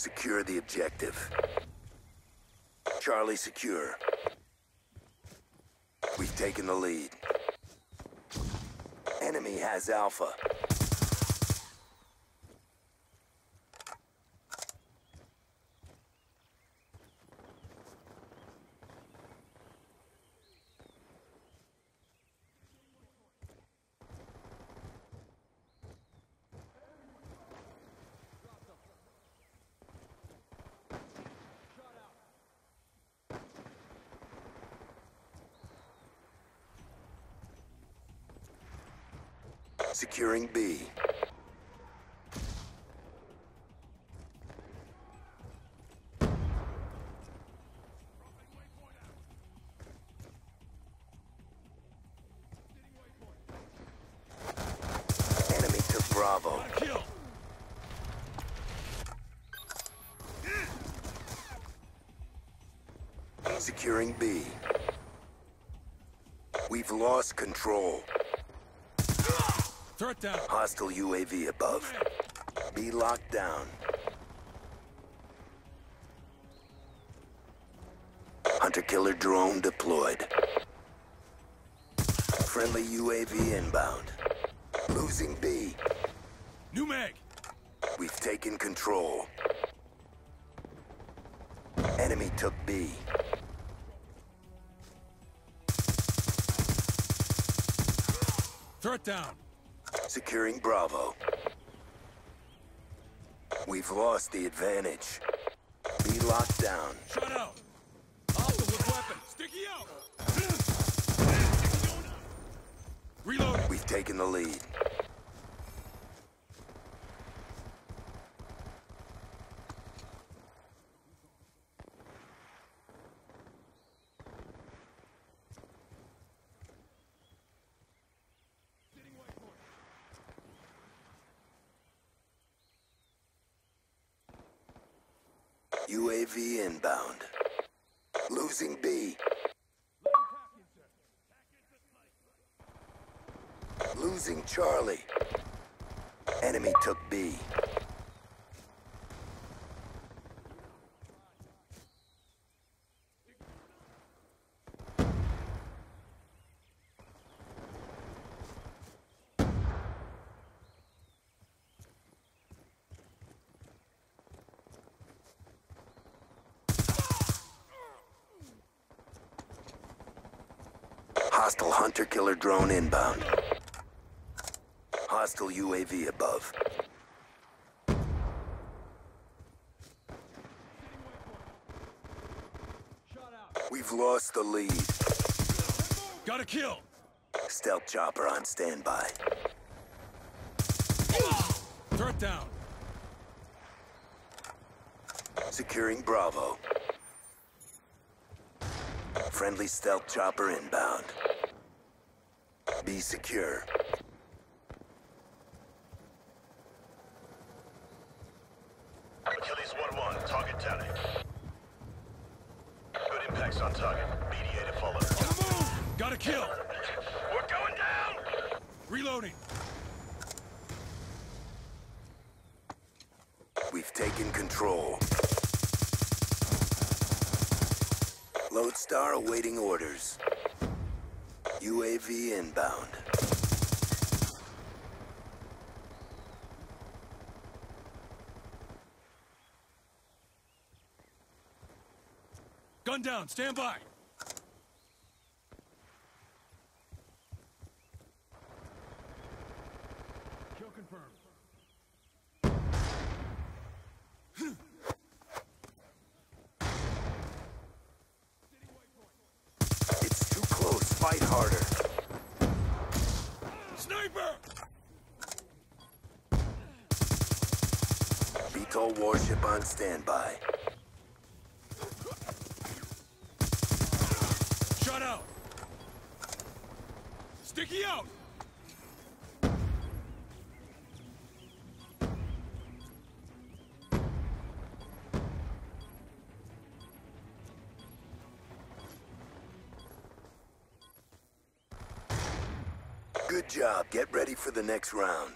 Secure the objective. Charlie secure. We've taken the lead. Enemy has Alpha. Securing B. Enemy took Bravo. Securing B. We've lost control. Threat down. Hostile UAV above. B locked down. Hunter-killer drone deployed. Friendly UAV inbound. Losing B. New mag. We've taken control. Enemy took B. Threat down. Securing Bravo. We've lost the advantage. B locked down. Shut out. Hostile with weapon. Sticky out. Reloading. We've taken the lead. UAV inbound. Losing B. Losing Charlie. Enemy took B. Hostile hunter-killer drone inbound. Hostile UAV above. We've lost the lead. Got a kill. Stealth chopper on standby. Threat down. Securing Bravo. Friendly stealth chopper inbound. B secure. Achilles 1-1, target tally. Good impacts on target. Mediator follow. Got a kill. We're going down! Reloading. We've taken control. Lodestar awaiting orders. UAV inbound. Gun down. Stand by. Kill confirmed. It's too close. Fight harder. Sniper! VTOL warship on standby. Shut out. Sticky out. Good job. Get ready for the next round.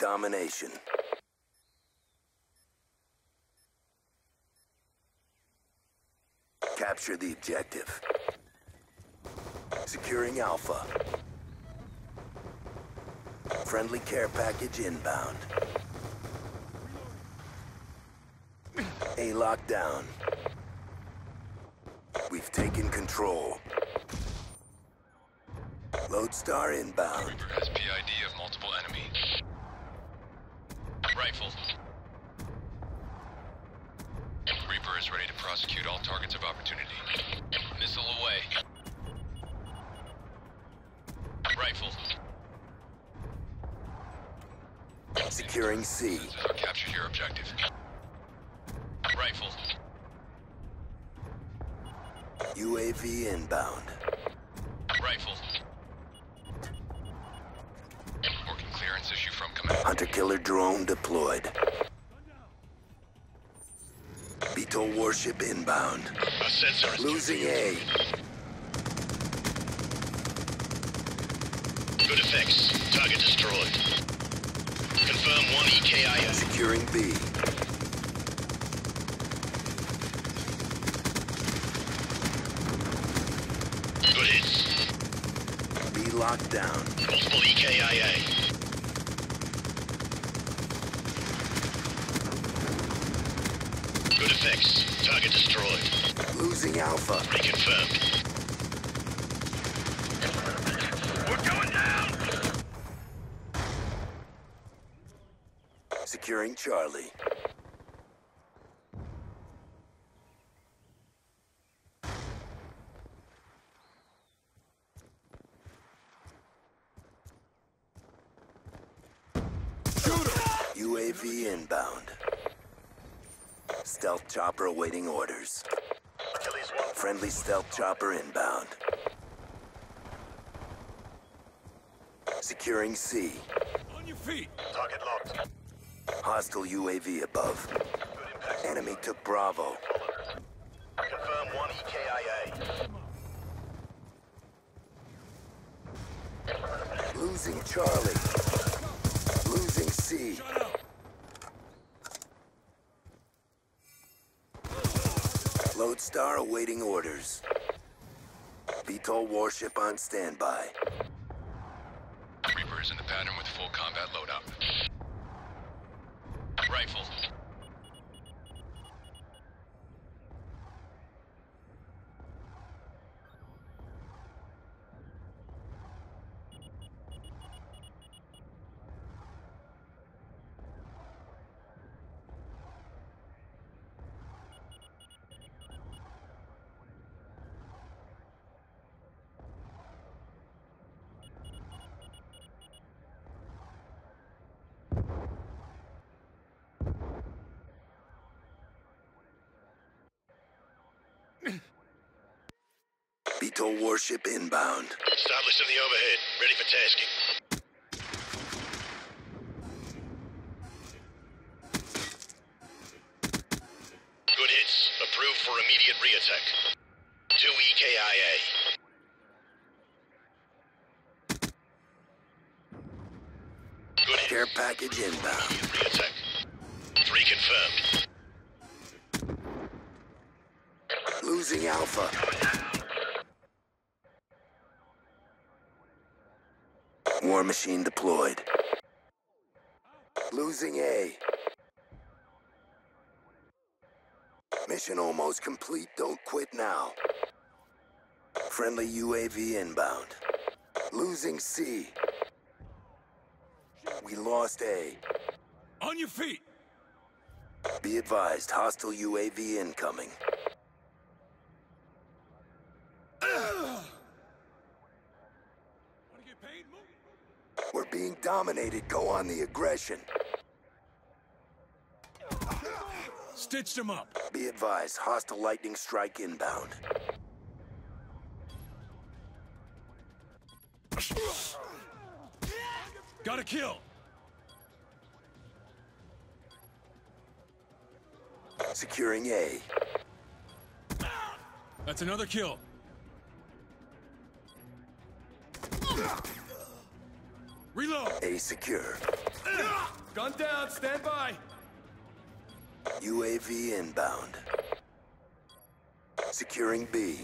Domination. Capture the objective. Securing Alpha. Friendly care package inbound. A lockdown. We've taken control. Lodestar inbound. Reaper has PID of multiple enemies. Rifle. Reaper is ready to prosecute all targets of opportunity. Missile away. Securing C. Captured your objective. Rifle. UAV inbound. Rifle. Working clearance issue from command. Hunter-killer drone deployed. VTOL warship inbound. Our sensor is Losing A. Good effects. Target destroyed. Confirm one EKIA. Securing B. Good hits. B locked down. Multiple EKIA. Good effects. Target destroyed. Losing Alpha. Reconfirmed. We're going down! Securing Charlie. UAV inbound. Stealth chopper awaiting orders. Friendly stealth chopper inbound. Securing C. On your feet. Target locked. Hostile UAV above. Enemy took Bravo. Confirm one EKIA. Losing Charlie. Losing C. Shut out. Lodestar awaiting orders. VTOL warship on standby. Reaper is in the pattern with full combat loadout. Rifle. VTOL warship inbound. Established in the overhead. Ready for tasking. Good hits. Approved for immediate reattack. Two EKIA. Good hits. Care package inbound. Reattack. Three confirmed. Losing Alpha. War machine deployed. Losing A. Mission almost complete. Don't quit now. Friendly UAV inbound. Losing C. We lost A. On your feet. Be advised, hostile UAV incoming. Want to get paid? Move. We're being dominated. Go on the aggression. Stitched him up. Be advised, hostile lightning strike inbound. Got a kill. Securing A. That's another kill. Reload. A secure. Gun down, stand by. UAV inbound. Securing B.